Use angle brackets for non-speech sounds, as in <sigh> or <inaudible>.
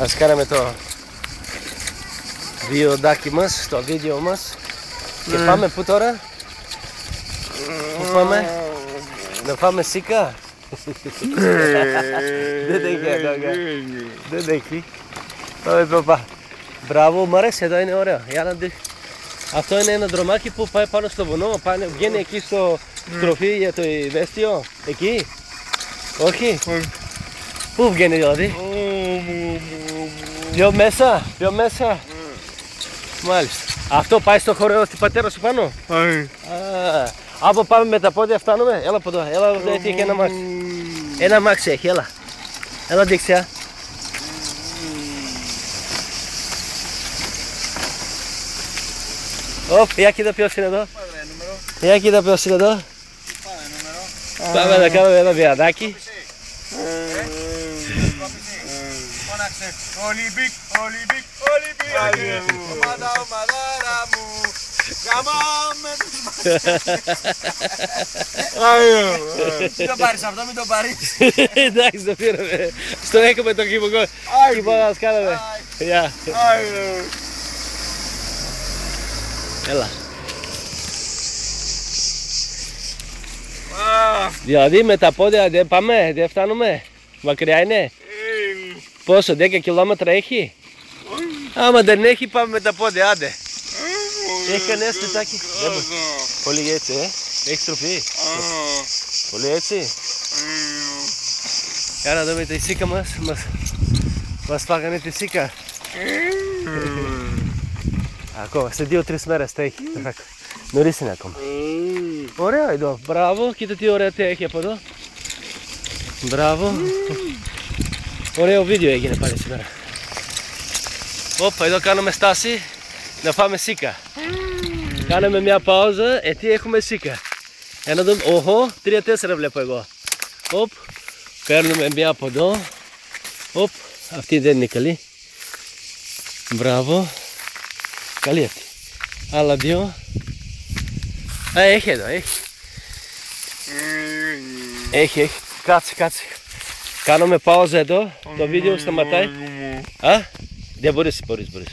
Ας κάναμε το βιοντάκι μας, το βίντεο μας και πάμε πού τώρα; Πού πάμε; Να πάμε σίκα; Δεν έχει εδώ, δεν έχει. Πάμε παπά. Μπράβο, μου αρέσει εδώ, είναι ωραίο. Για να δεις. Αυτό είναι ένα δρομάκι που πάει πάνω στο βουνό, πάνε, βγαίνει εκεί στο στροφή για το Βέστιο, εκεί; Όχι; Πού βγαίνει δηλαδή; Πιο μέσα, πιο μέσα. Μάλιστα. Αυτό πάει στο χωριό του πατέρα σου πάνω; Α, από πάμε με τα πόδια φτάνουμε; Έλα από εδώ. Έλα εδώ έτσι έχει ένα μάξι. Ένα μάξι έχει, έλα. Έλα δεξιά. Οπ, για κοίτα ποιος είναι εδώ. Για κοίτα ποιος είναι εδώ. Πάμε να κάνουμε ένα βιαδάκι. Φώναξε Ολυμπίκ, Ολυμπίκ, Ολυμπίκ Ομάδα, ομαδάρα μου Γαμάμε τους Μην το πάρεις αυτό, μην το πάρεις <laughs> Εντάξει, το πήραμε. Στο έκαμε το κυπουργό. Λοιπόν, ας κάναμε. Γεια. Έλα. Δηλαδή με τα πόδια δεν πάμε, δεν φτάνουμε. Μακριά είναι. Πόσο, 10 χιλιόμετρα έχει; Άμα δεν έχει πάμε με τα πόδια, άντε. Έχει κανένα σπιτάκι; Δεν μπορεί. Πολύ έτσι, ε. Έχεις τροφή; Πολύ έτσι. Για να δούμε τη σίκα μας. Μας, μας φάγανε τη σίκα. Ακόμα, σε δύο-τρεις μέρες θα έχει. Νωρίς είναι ακόμα. Ωραία εδώ, μπράβο, κοίτα τι ωραία τι έχει από εδώ. Μπράβο. Ωραίο βίντεο έγινε πάλι σήμερα. Όπα, εδώ κάνουμε στάση να φάμε σίκα. Κάναμε μια παύζα, ε, τι έχουμε σίκα. Για να δούμε, οχο, τρία-τέσσερα βλέπω εγώ. Οπ, παίρνουμε μια από εδώ. Οπ, αυτή δεν είναι καλή. Μπράβο. Καλή αυτή. Άλλα δύο. Α, έχει εδώ, έχει. Έχει, έχει. Κάτσε, κάτσε. Κάνουμε παύζα εδώ. Το βίντεο σταματάει. Α, δεν μπορείς, μπορείς, μπορείς.